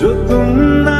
जो तुम न